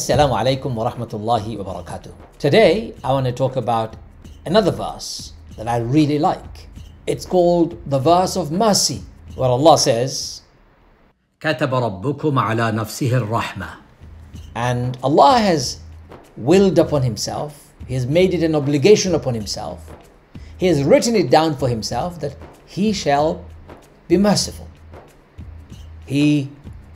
Assalamu alaikum wa rahmatullahi wa barakatuh. Today I want to talk about another verse that I really like. It's called the verse of mercy, where Allah says, كتب ربكم على نفسه الرحمة and Allah has willed upon Himself, He has made it an obligation upon Himself, He has written it down for Himself that He shall be merciful. He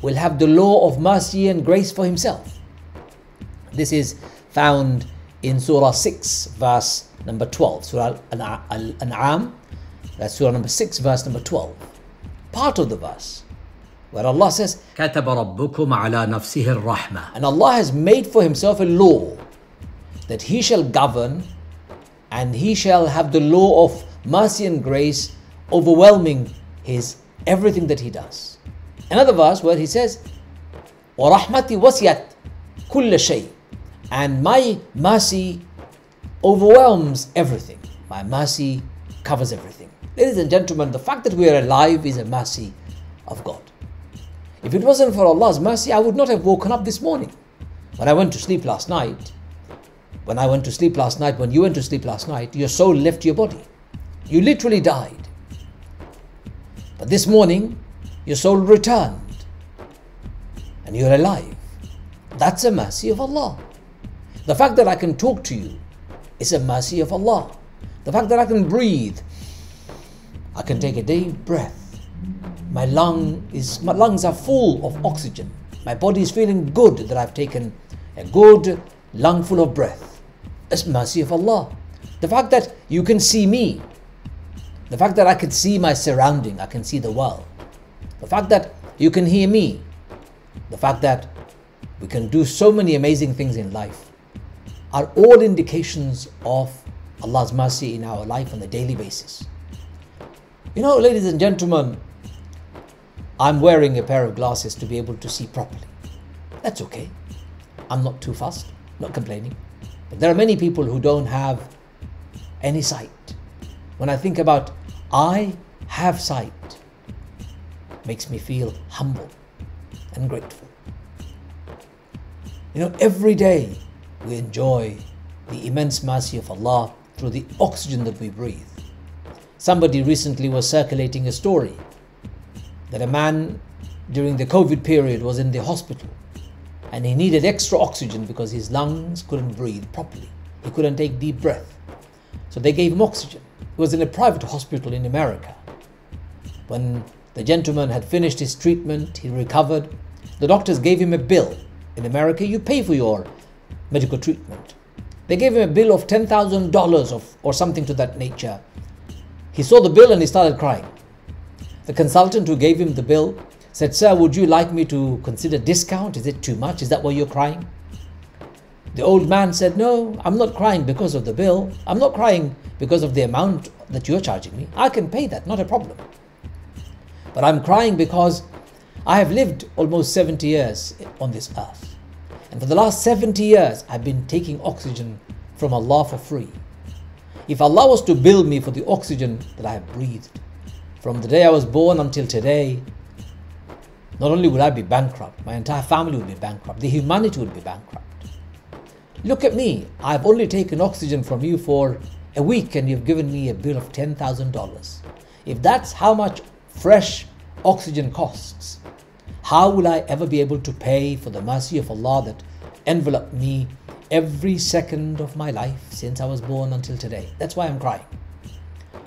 will have the law of mercy and grace for Himself. This is found in Surah 6, verse number 12. Surah Al-An'am, that's Surah number 6, verse number 12. Part of the verse where Allah says, كتب ربكم على نفسه الرحمة And Allah has made for Himself a law that He shall govern and He shall have the law of mercy and grace overwhelming His everything that He does. Another verse where He says, وَرَحْمَتي وَسِيَتْ كُلَّ شَيْء and my mercy overwhelms everything. My mercy covers everything. Ladies and gentlemen, the fact that we are alive is a mercy of God. If it wasn't for Allah's mercy, I would not have woken up this morning. When I went to sleep last night, when I went to sleep last night, when you went to sleep last night, your soul left your body. You literally died. But this morning, your soul returned and you're alive. That's a mercy of Allah. The fact that I can talk to you is a mercy of Allah. The fact that I can breathe, I can take a deep breath. My lung is my lungs are full of oxygen. My body is feeling good that I've taken a good lungful of breath. It's mercy of Allah. The fact that you can see me, the fact that I can see my surrounding, I can see the world, the fact that you can hear me, the fact that we can do so many amazing things in life are all indications of Allah's mercy in our life on a daily basis. You know, ladies and gentlemen, I'm wearing a pair of glasses to be able to see properly. That's okay. I'm not too fast, not complaining. But there are many people who don't have any sight. When I think about I have sight, makes me feel humble and grateful. You know, every day we enjoy the immense mercy of Allah through the oxygen that we breathe. Somebody recently was circulating a story that a man during the COVID period was in the hospital and he needed extra oxygen because his lungs couldn't breathe properly. He couldn't take deep breath. So they gave him oxygen. He was in a private hospital in America. When the gentleman had finished his treatment, he recovered. The doctors gave him a bill. In America, you pay for your medical treatment. They gave him a bill of $10,000 or something to that nature. He saw the bill and he started crying. The consultant who gave him the bill said, Sir, would you like me to consider discount? Is it too much? Is that why you're crying? The old man said, No, I'm not crying because of the bill. I'm not crying because of the amount that you're charging me. I can pay that, not a problem. But I'm crying because I have lived almost 70 years on this earth. And for the last 70 years, I've been taking oxygen from Allah for free. If Allah was to bill me for the oxygen that I have breathed, from the day I was born until today, not only would I be bankrupt, my entire family would be bankrupt, the humanity would be bankrupt. Look at me, I've only taken oxygen from you for a week and you've given me a bill of $10,000. If that's how much fresh oxygen costs, how will I ever be able to pay for the mercy of Allah that enveloped me every second of my life since I was born until today? That's why I'm crying.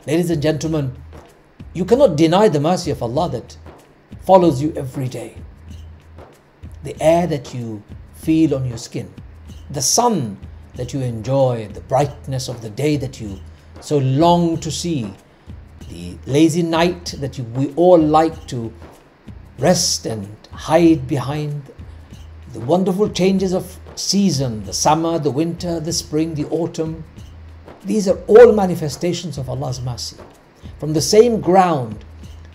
Ladies and gentlemen, you cannot deny the mercy of Allah that follows you every day. The air that you feel on your skin, the sun that you enjoy, the brightness of the day that you so long to see, the lazy night that you, we all like to rest and hide behind, the wonderful changes of season, the summer, the winter, the spring, the autumn. These are all manifestations of Allah's mercy. From the same ground,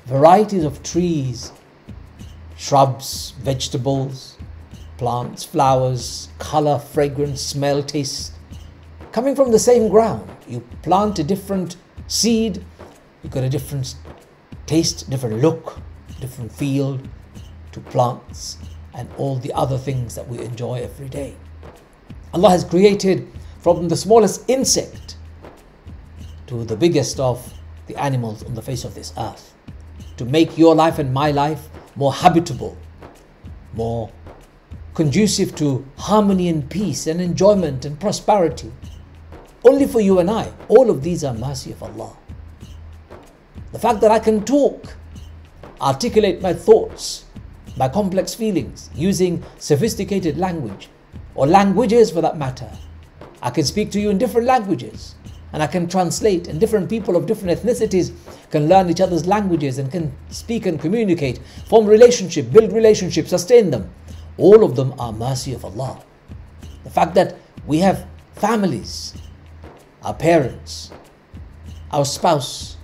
varieties of trees, shrubs, vegetables, plants, flowers, color, fragrance, smell, taste, coming from the same ground. You plant a different seed, you got a different taste, different look, different field to plants and all the other things that we enjoy every day. Allah has created from the smallest insect to the biggest of the animals on the face of this earth to make your life and my life more habitable, more conducive to harmony and peace and enjoyment and prosperity. Only for you and I. All of these are mercy of Allah. The fact that I can talk, articulate my thoughts, my complex feelings using sophisticated language or languages for that matter. I can speak to you in different languages and I can translate, and different people of different ethnicities can learn each other's languages and can speak and communicate, form relationship, build relationships, sustain them. All of them are mercy of Allah. The fact that we have families, our parents, our spouse,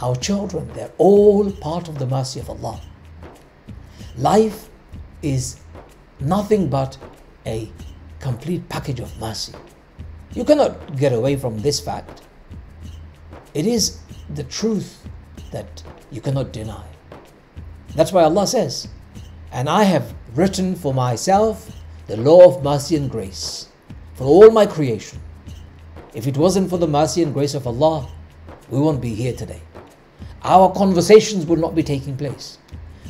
our children, they're all part of the mercy of Allah. Life is nothing but a complete package of mercy. You cannot get away from this fact. It is the truth that you cannot deny. That's why Allah says, And I have written for myself the law of mercy and grace for all my creation. If it wasn't for the mercy and grace of Allah, we won't be here today. Our conversations would not be taking place.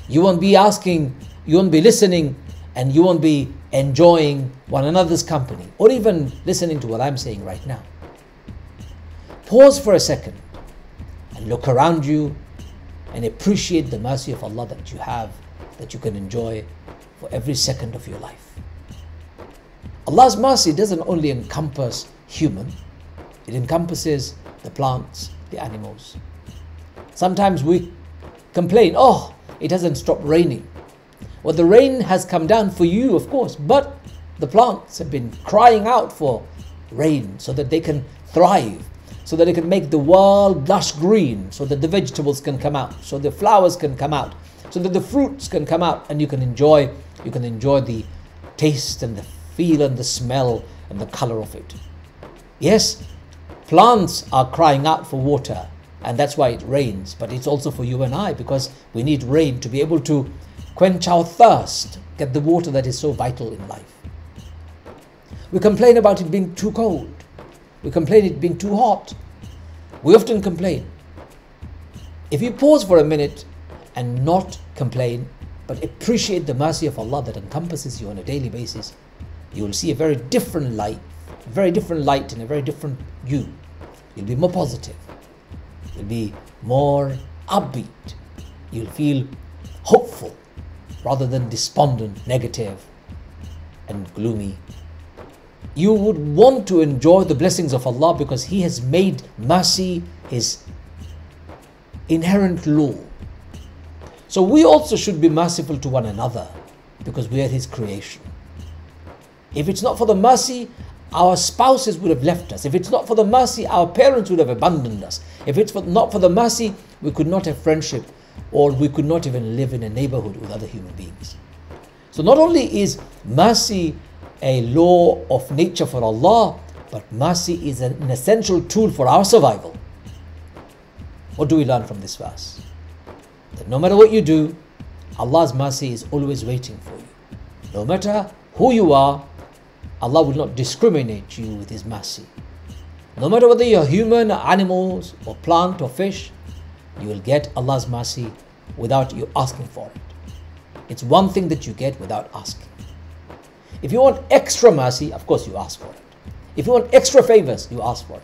You won't be asking, you won't be listening, and you won't be enjoying one another's company or even listening to what I'm saying right now. Pause for a second and look around you and appreciate the mercy of Allah that you have, that you can enjoy for every second of your life. Allah's mercy doesn't only encompass human, it encompasses the plants, the animals. Sometimes we complain, oh, it hasn't stopped raining. Well, the rain has come down for you, of course, but the plants have been crying out for rain so that they can thrive, so that they can make the world lush green, so that the vegetables can come out, so the flowers can come out, so that the fruits can come out, and you can enjoy, you can enjoy the taste and the feel and the smell and the color of it. Yes, plants are crying out for water, and that's why it rains, but it's also for you and I because we need rain to be able to quench our thirst, get the water that is so vital in life. We complain about it being too cold. We complain it being too hot. We often complain. If you pause for a minute and not complain, but appreciate the mercy of Allah that encompasses you on a daily basis, you will see a very different light, a very different light and a very different you. You'll be more positive. You'll be more upbeat. You'll feel hopeful rather than despondent, negative, and gloomy. You would want to enjoy the blessings of Allah because He has made mercy His inherent law. So we also should be merciful to one another because we are His creation. If it's not for the mercy, our spouses would have left us. If it's not for the mercy, our parents would have abandoned us. If it's for, not for the mercy, we could not have friendship or we could not even live in a neighborhood with other human beings. So, not only is mercy a law of nature for Allah, but mercy is an essential tool for our survival. What do we learn from this verse? That no matter what you do, Allah's mercy is always waiting for you. No matter who you are, Allah will not discriminate you with His mercy. No matter whether you're human, or animals, or plant, or fish, you will get Allah's mercy without you asking for it. It's one thing that you get without asking. If you want extra mercy, of course you ask for it. If you want extra favors, you ask for it.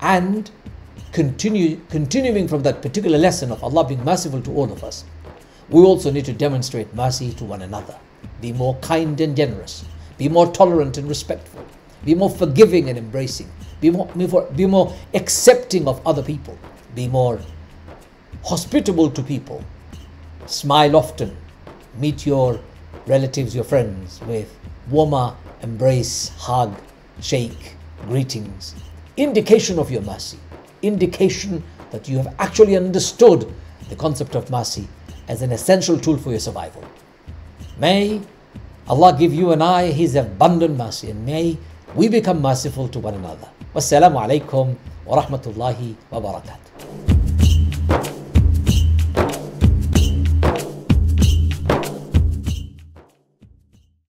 And continue continuing from that particular lesson of Allah being merciful to all of us, we also need to demonstrate mercy to one another. Be more kind and generous. Be more tolerant and respectful. Be more forgiving and embracing. Be more, be more, be more accepting of other people be more hospitable to people, smile often, meet your relatives, your friends with warmer embrace, hug, shake, greetings. Indication of your mercy, indication that you have actually understood the concept of mercy as an essential tool for your survival. May Allah give you and I His abundant mercy and may we become merciful to one another. Wassalamu alaikum wa rahmatullahi wa barakatuh.